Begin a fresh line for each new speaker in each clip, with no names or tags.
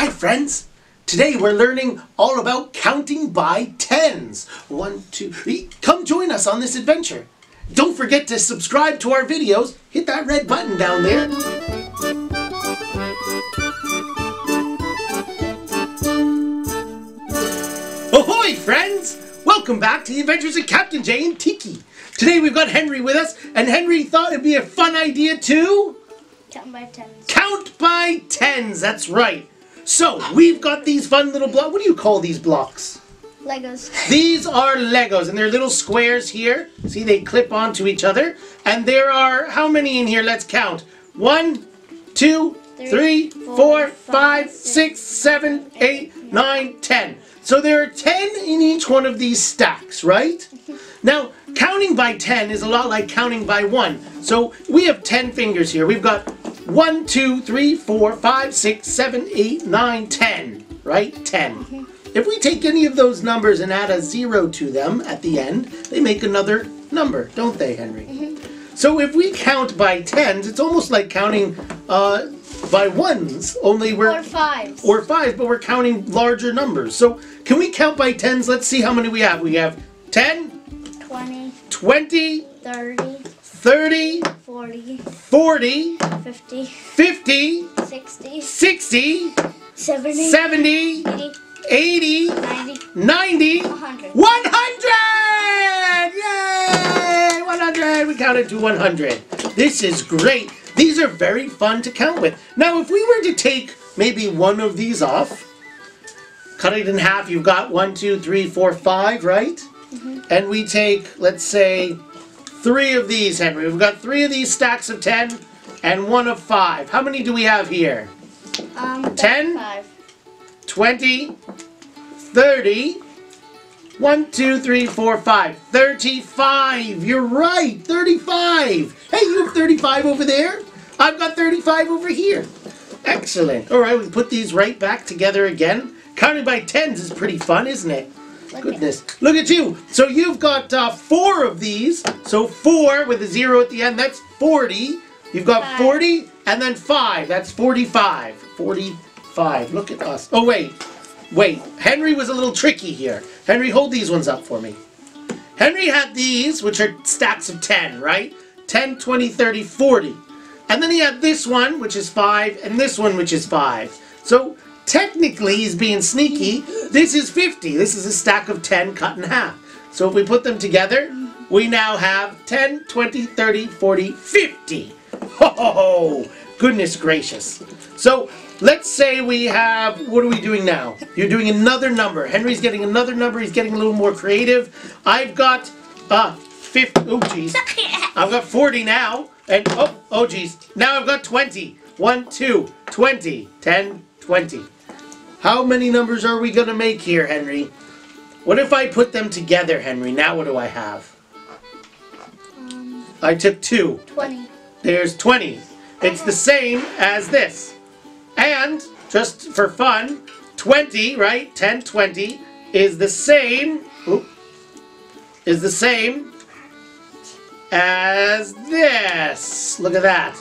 Hi friends! Today we're learning all about counting by tens. One, two, three. Come join us on this adventure. Don't forget to subscribe to our videos. Hit that red button down there. Ahoy friends! Welcome back to the Adventures of Captain Jay and Tiki. Today we've got Henry with us, and Henry thought it'd be a fun idea to
Count by tens.
count by tens. That's right. So we've got these fun little blocks. What do you call these blocks?
Legos.
These are Legos, and they're little squares here. See, they clip onto each other. And there are how many in here? Let's count. One, two, three,
Three,
four,
four,
five,
five,
six, seven, eight, nine, ten. So there are ten in each one of these stacks, right? Now, counting by 10 is a lot like counting by 1. So we have 10 fingers here. We've got 1, 2, 3, 4, 5, 6, 7, 8, 9, 10. Right? 10. If we take any of those numbers and add a 0 to them at the end, they make another number, don't they, Henry? So if we count by tens, it's almost like counting uh, by ones, only we're
Or fives.
or fives, but we're counting larger numbers. So can we count by tens? Let's see how many we have. We have 10,
20,
20,
30,
30,
40,
40,
50,
50,
60,
60,
70,
70,
80,
80,
90,
90,
100.
100! Yay! 100! We counted to 100. This is great. These are very fun to count with. Now, if we were to take maybe one of these off, cut it in half, you've got one, two, three, four, five, right? Mm-hmm. And we take, let's say, three of these, Henry. We've got three of these stacks of 10 and one of five. How many do we have here?
Um,
10?
5.
20, 30, 1, 2, 3, 4, 5, 35. You're right, 35. Hey, you have 35 over there. I've got 35 over here. Excellent. All right, we put these right back together again. Counting by tens is pretty fun, isn't it? Goodness. Look at you. So you've got uh, four of these. So four with a zero at the end, that's 40. You've got
Five.
40 and then five. That's 45. 45. Look at us. Oh, wait. Wait. Henry was a little tricky here. Henry, hold these ones up for me. Henry had these, which are stacks of 10, right? 10, 20, 30, 40. And then he had this one, which is 5, and this one, which is 5. So technically, he's being sneaky. This is 50. This is a stack of 10 cut in half. So if we put them together, we now have 10, 20, 30, 40, 50. Ho ho ho! Goodness gracious. So let's say we have, what are we doing now? You're doing another number. Henry's getting another number. He's getting a little more creative. I've got, uh, 50, oh geez. I've got 40 now. And, oh, oh geez. Now I've got 20. 1, 2, 20, 10, 20. How many numbers are we going to make here, Henry? What if I put them together, Henry? Now what do I have?
Um,
I took two.
20.
There's 20. It's the same as this. And, just for fun, 20, right? 10, 20 is the same, oop, is the same as this. Look at that.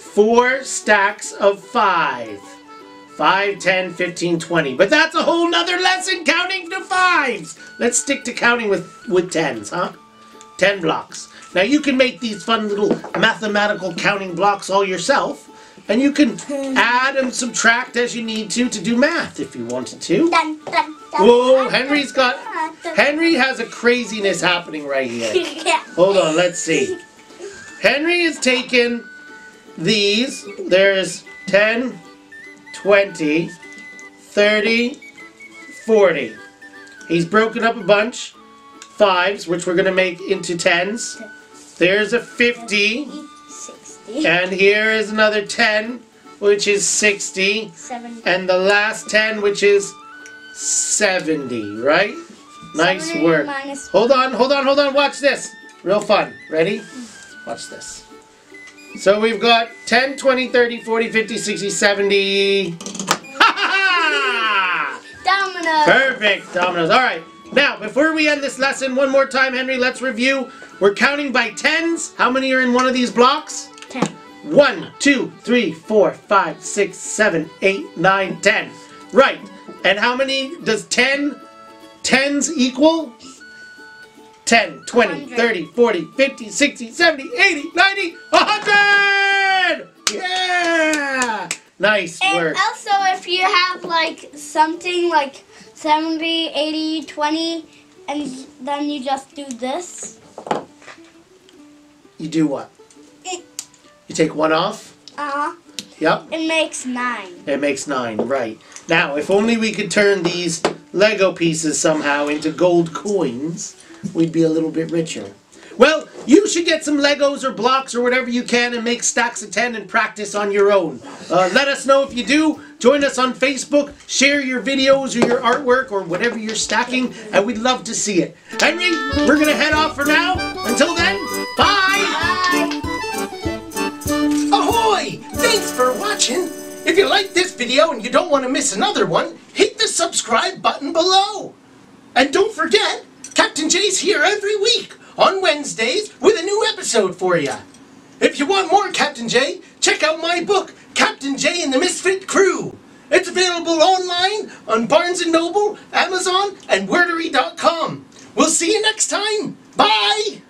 Four stacks of five. 5, 10, 15, 20. But that's a whole nother lesson counting to fives. Let's stick to counting with, with tens, huh? 10 blocks. Now you can make these fun little mathematical counting blocks all yourself. And you can add and subtract as you need to to do math if you wanted to. Whoa, Henry's got... Henry has a craziness happening right here. Hold on, let's see. Henry has taken these. There's 10, 20, 30, 40. He's broken up a bunch. Fives, which we're going to make into tens. There's a 50.
60.
And here is another 10, which is 60.
70.
And the last 10, which is 70, right? Nice work. Hold on, hold on, hold on. Watch this. Real fun. Ready? Watch this. So we've got 10, 20, 30, 40, 50, 60, 70. Ha ha ha!
Domino.
Perfect, dominoes. All right. Now, before we end this lesson, one more time, Henry, let's review. We're counting by tens. How many are in one of these blocks?
10.
One, two, three, four, five, six, seven, eight, nine, ten. Right. And how many does 10 tens equal? 10, 20,
100.
30, 40, 50, 60, 70, 80, 90, 100! Yeah! Nice
And
work.
also, if you have like something like 70, 80, 20, and then you just do this.
You do what? You take one off?
Uh huh.
Yep.
It makes nine.
It makes nine, right. Now, if only we could turn these Lego pieces somehow into gold coins, we'd be a little bit richer. Well, you should get some Legos or blocks or whatever you can and make stacks of 10 and practice on your own. Uh, let us know if you do. Join us on Facebook. Share your videos or your artwork or whatever you're stacking, and we'd love to see it. Henry, we're going to head off for now. Until then, bye!
Bye.
Ahoy! Thanks for watching. If you like this video and you don't want to miss another one, hit subscribe button below. And don't forget, Captain Jay's here every week on Wednesdays with a new episode for you. If you want more Captain Jay, check out my book, Captain Jay and the Misfit Crew. It's available online on Barnes & Noble, Amazon, and Wordery.com. We'll see you next time. Bye!